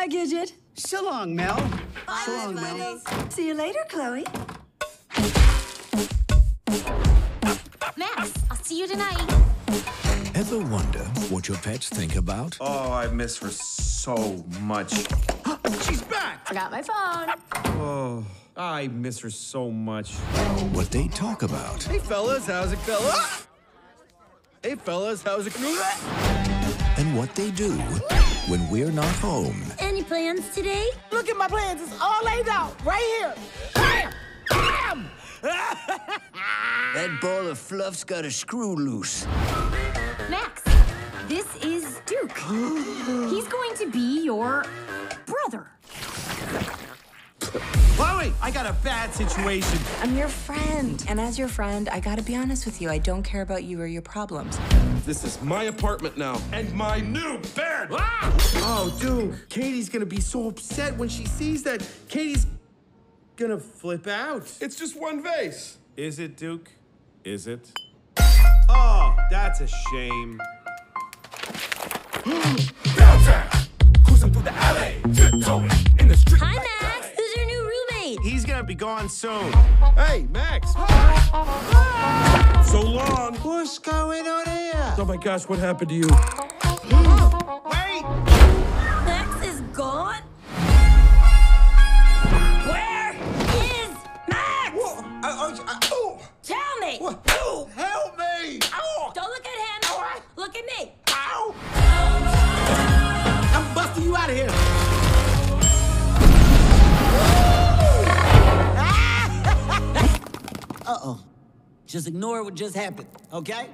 Bye, Gidget. So long, Mel. Bye, so long, Mel. See you later, Chloe. Max, I'll see you tonight. Ever wonder what your pets think about? Oh, I miss her so much. She's back. Forgot my phone. Oh, I miss her so much. What they talk about? Hey, fellas, how's it, fellas? Hey, fellas, how's it? Going? And what they do when we're not home. Any plans today? Look at my plans. It's all laid out right here. Bam! Bam! That ball of fluff's got a screw loose. Max, this is Duke. He's going to be your brother. Chloe, I got a bad situation. I'm your friend. And as your friend, I gotta be honest with you. I don't care about you or your problems. This is my apartment now, and my new bed. Ah! Oh, dude, Katie's gonna be so upset when she sees that. Katie's gonna flip out. It's just one vase. Is it, Duke? Is it? Oh, that's a shame. Downtown, cruising through the alley, tiptoeing in the street. Hi, Max. Who's your new roommate? He's gonna be gone soon. Hey, Max. so long. What's going on here? Oh my gosh, what happened to you? Wait! Max is gone? Where is Max? Uh, uh, uh, oh, Tell me. oh, help me! Ow! Don't look at him. Look at me. Uh-oh. Just ignore what just happened, okay?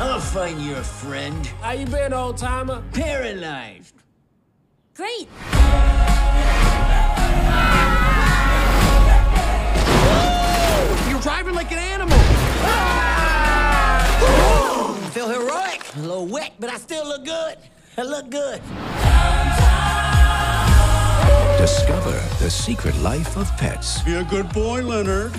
I'll find your friend. How you been, old timer? Paralyzed. Great. You're driving like an animal. Feel heroic. A little wet, but I still look good. I look good. Discover the secret life of pets. Be a good boy, Leonard.